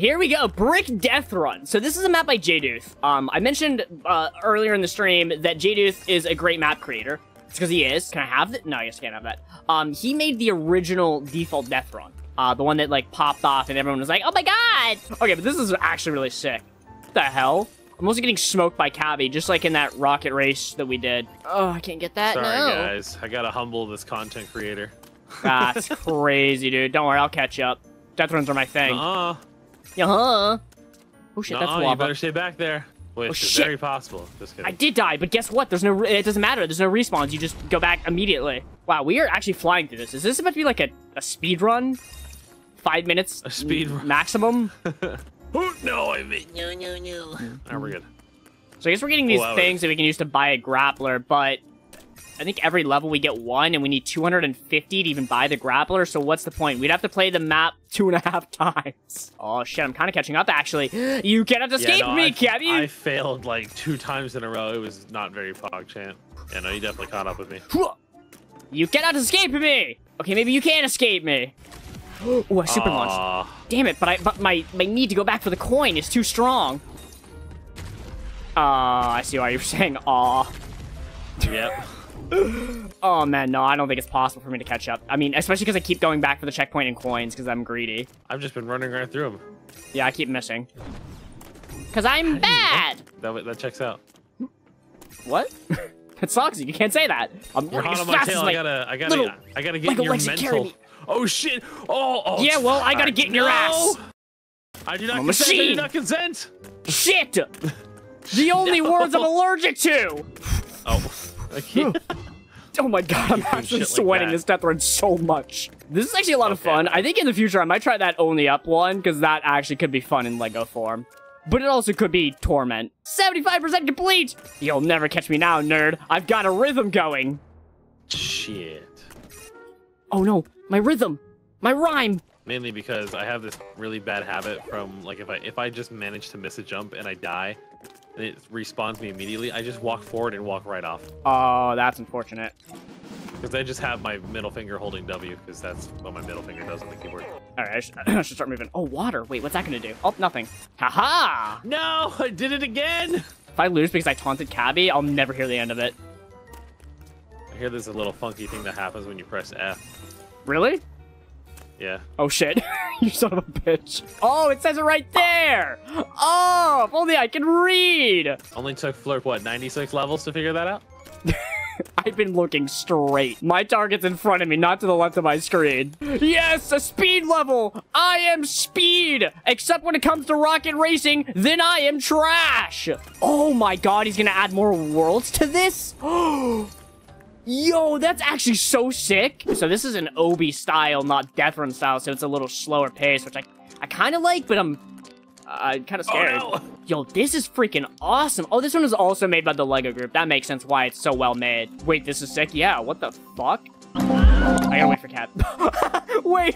Here we go, Brick Death Run. So this is a map by Jduth. Um, I mentioned uh, earlier in the stream that Jduth is a great map creator. It's because he is. Can I have that? No, I guess I can't have that. Um, he made the original default Death Run. Uh, the one that like popped off and everyone was like, oh my god! Okay, but this is actually really sick. What the hell? I'm also getting smoked by Kabi, just like in that rocket race that we did. Oh, I can't get that. Sorry, no. guys. I gotta humble this content creator. That's crazy, dude. Don't worry, I'll catch up. Death runs are my thing. Uh-uh. Yeah, huh? Oh shit, that's Nuh-uh, you lava. better stay back there. Which Oh, is shit. very possible. Just kidding. I did die, but guess what? There's no. It doesn't matter. There's no respawns. You just go back immediately. Wow, we are actually flying through this. Is this about to be like a, a speed run? Five minutes. A speed run. maximum. Oh, no, I mean. No, no, no. Alright, we're good. So I guess we're getting these Oh, wow. things that we can use to buy a grappler, but I think every level we get one, and we need 250 to even buy the grappler. So what's the point? We'd have to play the map two and a half times. Oh shit, I'm kind of catching up actually. You cannot escape yeah, no, me, Kabi. I failed like two times in a row. It was not very fog PogChamp. Yeah, no, you definitely caught up with me. You cannot escape me! Okay, maybe you can escape me. Oh, I super launched. Aw. Damn it, but I but my my need to go back for the coin is too strong. Ah, I see why you're saying aw. Yep. Oh man, no, I don't think it's possible for me to catch up. I mean, especially because I keep going back for the checkpoint and coins because I'm greedy. I've just been running right through them. Yeah, I keep missing. Cause I'm bad. That, that checks out. What? That sucks. You can't say that. I'm You're hot on my tail. I gotta, I gotta, little I gotta get in your mental. me. Oh shit! Oh, oh. Yeah, well, I gotta get in your No! ass. I do not I'm consent. I do not consent. shit. The only No. words I'm allergic to. Oh. Oh my god, I'm actually shit like sweating this death run so much. This is actually a lot of fun. I think in the future I might try that only up one, because that actually could be fun in Lego form. But it also could be torment. 75% complete! You'll never catch me now, nerd. I've got a rhythm going. Shit. Oh no, my rhythm! My rhyme! Mainly because I have this really bad habit from like if I if I just manage to miss a jump and I die, and it respawns me immediately, I just walk forward and walk right off. Oh, that's unfortunate. Because I just have my middle finger holding W, because that's what my middle finger does on the keyboard. Alright, I, should- I should start moving. Oh, water. Wait, what's that gonna do? Oh, nothing. Haha! No, I did it again. If I lose because I taunted Kabi, I'll never hear the end of it. I hear there's a little funky thing that happens when you press F. Really? Yeah. Oh shit. you son of a bitch. Oh, it says it right there! Oh, if only I can read! Only took Flurp what 96 levels to figure that out. I've been looking straight. My target's in front of me, not to the left of my screen. Yes, a speed level! I am speed! Except when it comes to rocket racing, then I am trash! Oh my god, he's gonna add more worlds to this? Oh, Yo, that's actually so sick. So this is an obby style, not Death Run style, so it's a little slower pace, which I, I kind of like, but I'm uh, kind of scared. Oh, no. Yo, this is freaking awesome. Oh, this one is also made by the LEGO group. That makes sense why it's so well made. Wait, this is sick? Yeah, what the fuck? I gotta wait for Cat. wait!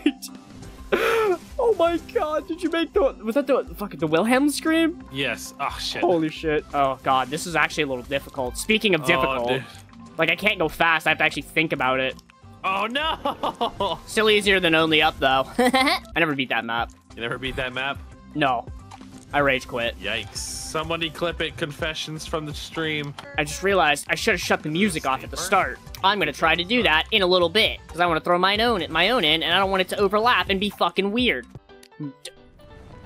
Oh my god, did you make the- was that the, fucking, the Wilhelm scream? Yes. Oh shit. Holy shit. Oh god, this is actually a little difficult. Speaking of Oh, difficult, dude. Like I can't go fast, I have to actually think about it. Oh no! Still easier than only up though. I never beat that map. You never beat that map? No. I rage quit. Yikes. Somebody clip it. Confessions from the stream. I just realized I should have shut the music off at the start. I'm gonna try to do that in a little bit, because I want to throw my own at my own in, and I don't want it to overlap and be fucking weird.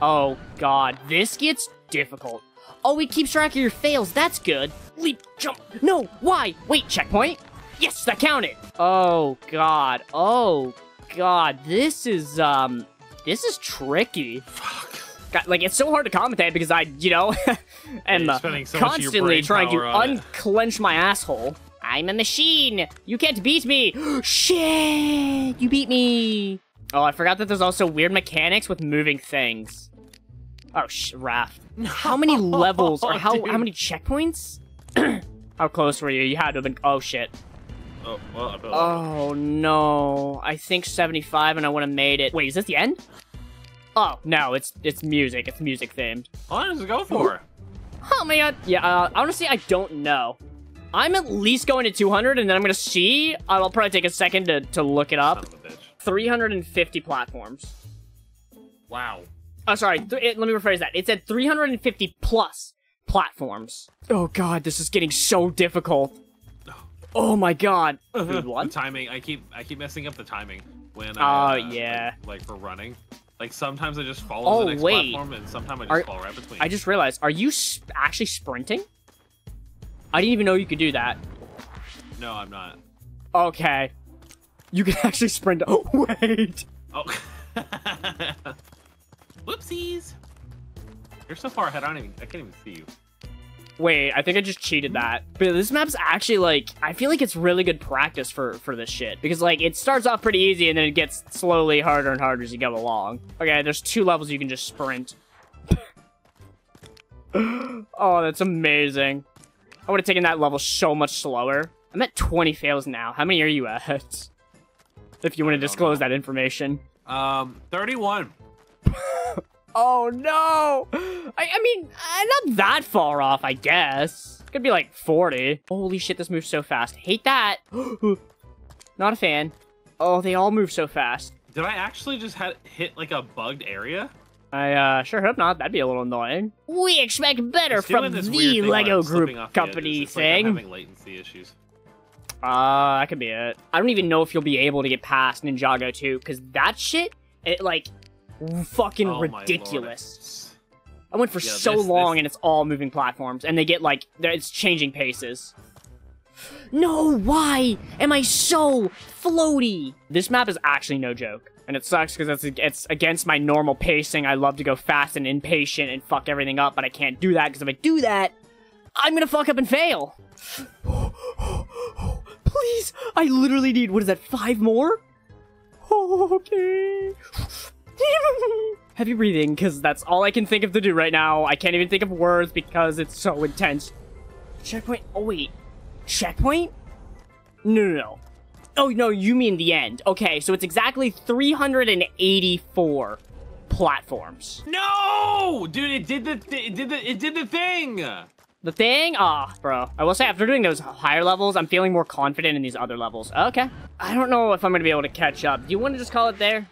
Oh god, this gets difficult. Oh, it keeps track of your fails. That's good. Leap, jump. No, why? Wait, checkpoint. Yes, that counted. Oh god. Oh god. This is um, this is tricky. Fuck. God, like it's so hard to commentate because I, you know, am you're uh, so much of your constantly trying to power it. unclench my asshole. I'm a machine. You can't beat me. Shit! You beat me. Oh, I forgot that there's also weird mechanics with moving things. Oh, sh Raft. How many levels or how dude. how many checkpoints? How close were you? You had to have been. Oh shit. Oh, well, I Oh no. I think 75 and I would have made it. Wait, is this the end? Oh, no, it's it's music. It's music themed. Well, does it go for. Oh my god. Yeah, uh, honestly, I don't know. I'm at least going to 200 and then I'm gonna see. I'll probably take a second to, to look it up. of a bitch. 350 platforms. Wow. Oh, sorry. Th- it, let me rephrase that. It said 350 plus platforms. Oh god, this is getting so difficult. Oh my god. Dude, The what? timing, I keep I keep messing up the timing when Oh, uh, yeah. like, like for running. Like sometimes I just follow Oh, the next wait. platform, and sometimes I just Are- fall right between. I just realized, are you sp- actually sprinting? I didn't even know you could do that. no, I'm not. Okay. You can actually sprint. Oh, wait. Oh, whoopsies! You're so far ahead. I don't even. I can't even see you. Wait, I think I just cheated that. But this map's actually like I feel like it's really good practice for for this shit because like it starts off pretty easy and then it gets slowly harder and harder as you go along. Okay, there's two levels you can just sprint. oh, that's amazing. I would have taken that level so much slower. I'm at 20 fails now. How many are you at? If you want to disclose know. that information. Um, 31. Oh no! I, I mean, uh, not that far off, I guess. Could be like 40. Holy shit, this moves so fast. Hate that. not a fan. Oh, they all move so fast. Did I actually just had hit like a bugged area? I uh, sure hope not. That'd be a little annoying. We expect better from the weird thing where Lego I'm Group slipping off the company edges. It's like I'm having latency issues. Uh, that could be it. I don't even know if you'll be able to get past Ninjago 2, because that shit, it like, fucking Oh ridiculous. I went for Yeah, so this- long this- and it's all moving platforms, and they get like, it's changing paces. No, why am I so floaty? This map is actually no joke. And it sucks because it's, it's against my normal pacing. I love to go fast and impatient and fuck everything up, but I can't do that because if I do that, I'm gonna fuck up and fail. Please, I literally need, what is that, five more? Okay. Heavy breathing, because that's all I can think of to do right now. I can't even think of words because it's so intense. Checkpoint, oh wait. Checkpoint? No, no, no. Oh, no, you mean the end. Okay, so it's exactly 384 platforms. No, dude, it did the th- it did the it did the thing. The thing? Ah, bro. I will say, after doing those higher levels, I'm feeling more confident in these other levels. Okay. I don't know if I'm going to be able to catch up. Do you want to just call it there?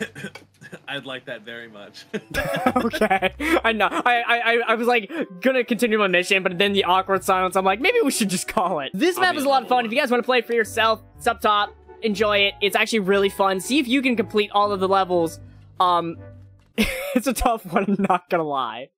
I'd like that very much. okay. I know. I, I, I- was like gonna continue my mission, but then the awkward silence. I'm like, maybe we should just call it. This map is a lot of fun. If you guys want to play it for yourself, it's up top. Enjoy it. It's actually really fun. See if you can complete all of the levels. Um, it's a tough one. I'm not gonna lie.